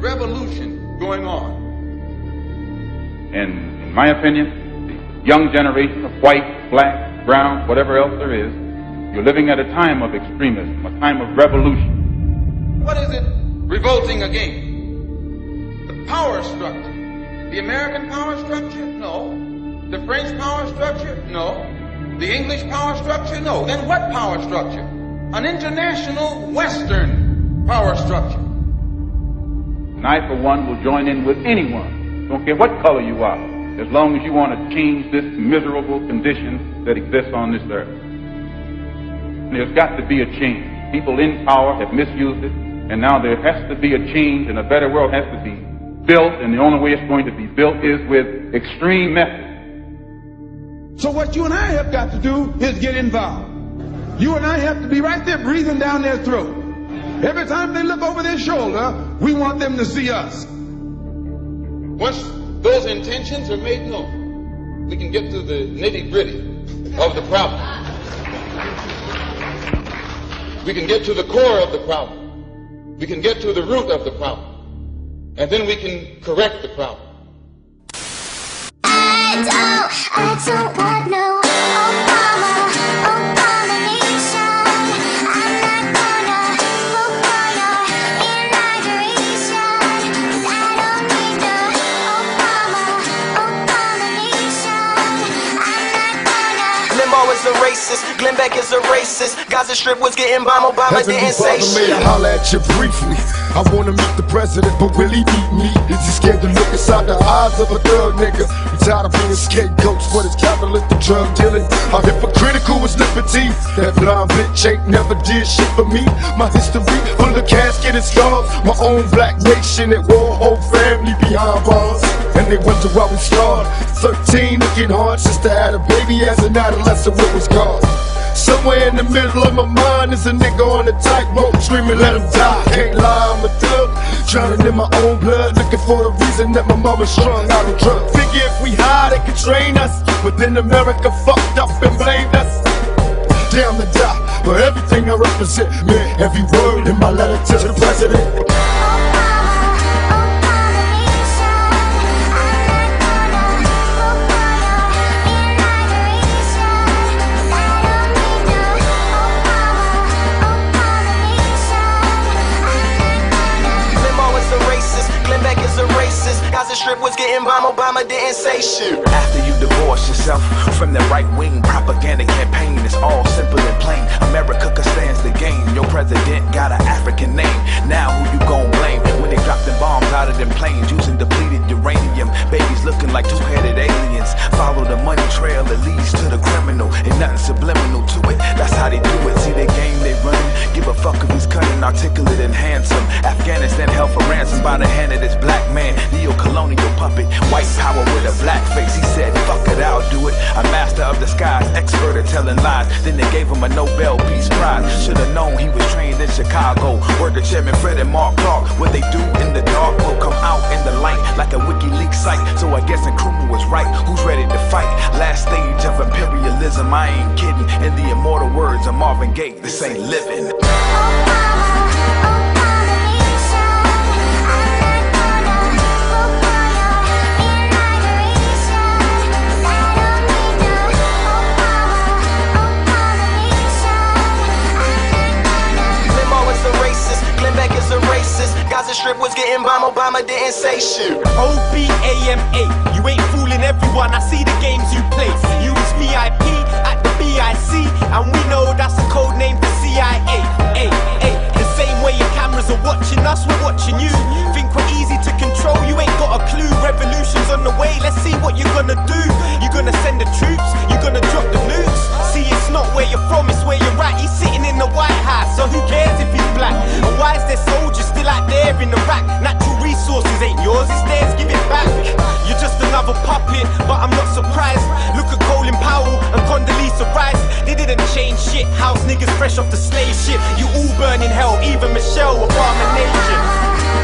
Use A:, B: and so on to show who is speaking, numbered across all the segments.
A: revolution going on.
B: And in my opinion, the young generation of white, black, brown, whatever else there is, you're living at a time of extremism, a time of revolution.
A: What is it revolting against? The power structure. The American power structure? No. The French power structure? No. The English power structure? No. Then what power structure? An international Western power structure.
B: I, for one, will join in with anyone, don't care what color you are, as long as you want to change this miserable condition that exists on this earth. There's got to be a change. People in power have misused it, and now there has to be a change, and a better world has to be built, and the only way it's going to be built is with extreme methods.
C: So what you and I have got to do is get involved. You and I have to be right there breathing down their throat. Every time they look over their shoulder, we want them to see us.
A: Once those intentions are made known, we can get to the nitty gritty of the problem. We can get to the core of the problem. We can get to the root of the problem. And then we can correct the problem.
D: I don't, I don't want no
E: racist, Glenn Beck is a racist. Gaza Strip was getting bombed, Obama
F: As a new
E: didn't say shit.
F: I holler at you briefly? I wanna meet the president, but will he meet me? Is he scared to look inside the eyes of a thug nigga? You tired of being scapegoats for this capitalistic drug dealing? How hypocritical is liberty? That blind bitch ain't never did shit for me. My history full of casket and scars. My own black nation at war, whole family behind bars. And they wonder why we scarred. 13 looking hard, sister had a baby as an adolescent, what was God? Somewhere in the middle of my mind is a nigga on a tight tightrope screaming, let him die. Can't lie, I'm a thug. Drowning in my own blood, looking for the reason that my mama strung out on drugs. Figure if we hide, they could train us. But then America fucked up and blamed us. Damn the die for everything I represent. Man, every word in my letter to the president.
E: Gaza Strip was getting bombed, Obama didn't say shit.
G: After you divorce yourself from the right wing propaganda campaign, it's all simple and plain. America can stands the game. Your president got an African name. Now who you held for ransom by the hand of this black man. Neo-colonial puppet, white power with a black face. He said, "Fuck it, I'll do it." A master of disguise, expert at telling lies. Then they gave him a Nobel Peace Prize. Should've known he was trained in Chicago. Word to Chairman Fred and Mark Clark. What they do in the dark will come out in the light like a WikiLeaks site. So I guess Nkrumah was right. Who's ready to fight? Last stage of imperialism. I ain't kidding. In the immortal words of Marvin Gaye, this ain't living.
E: Oh was bombed, Obama didn't say shit.
H: OBAMA, you ain't fooling everyone. I see the games you play. Use VIP at the BIC, and we know that's a code name for CIA. Ay, ay, the same way your cameras are watching us, we're watching you. Think we're easy yours, it's theirs, give it back. You're just another puppet, but I'm not surprised. Look at Colin Powell and Condoleezza Rice. They didn't change shit. House niggas fresh off the slave ship. You all burn in hell, even Michelle Obama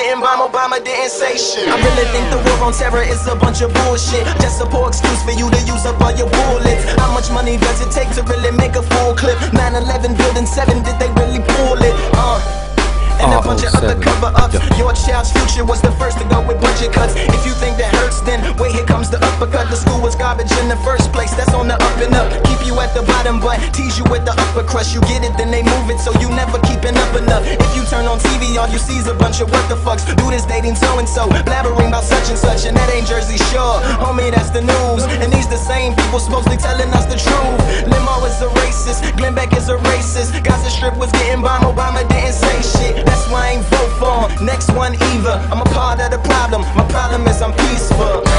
E: Getting bombed, Obama didn't say shit. I really think the war on terror is a bunch of bullshit. Just a poor excuse for you to use up all your bullets. How much money does it take to really make a full clip? 9-11 building 7, did they really pull it? Uh. And a bunch of other cover ups. Your child's future was the first to go with budget cuts. If you think that hurts, then wait, here comes the uppercut. The school was garbage in the first place. That's on the up and up. Keep you at the bottom, but tease you with the upper crust. You get it, then they move it, so you never keeping up enough. If you turn on TV, all you see is a bunch of what the fucks. Do this dating so and so, blabbering about such and such, and that ain't Jersey Shore. Homie, that's the news. And these the same people supposedly telling us the truth. Limbaugh is a racist, Glenn Beck is a racist. Gaza Strip was getting bombed, Obama didn't say shit. That's why I ain't vote for him. Next one either. I'm a part of the problem. My problem is I'm peaceful.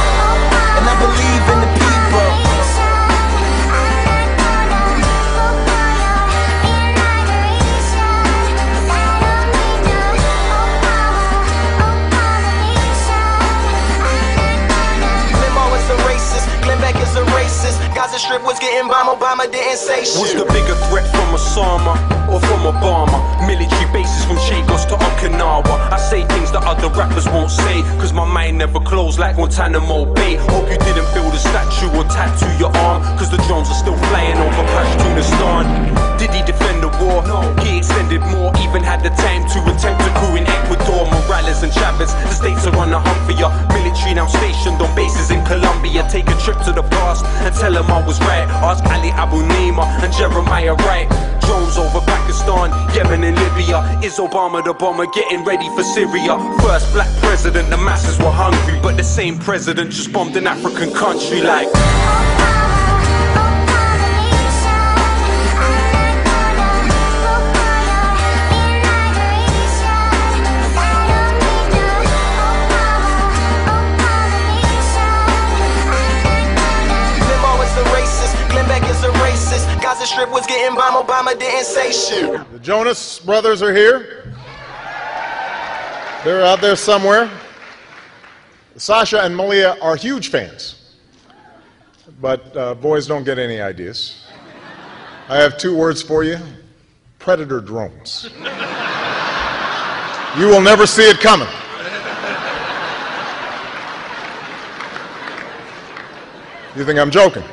E: Gaza Strip was getting bombed, Obama didn't say
I: Was the bigger threat from Osama or from Obama? Military bases from Chagos to Okinawa. I say things that other rappers won't say, cause my mind never closed like Guantanamo Bay. Hope you didn't build a statue or tattoo your arm, cause the drones are still flying over Pashtunistan. Did he defend the war? No. He extended more, even had the time to attempt a coup in Ecuador. Morales and Chavez, the states are on the hunt for ya. Military now stationed on bases Colombia. Take a trip to the past and tell them I was right. Ask Ali Abunimah and Jeremiah Wright. Drones over Pakistan, Yemen and Libya. Is Obama the bomber getting ready for Syria? First black president, the masses were hungry, but the same president just bombed an African country like.
E: Strip was getting Obama didn't say shit.
J: The Jonas brothers are here. They're out there somewhere. Sasha and Malia are huge fans. But uh, boys don't get any ideas. I have two words for you predator drones. You will never see it coming. You think I'm joking?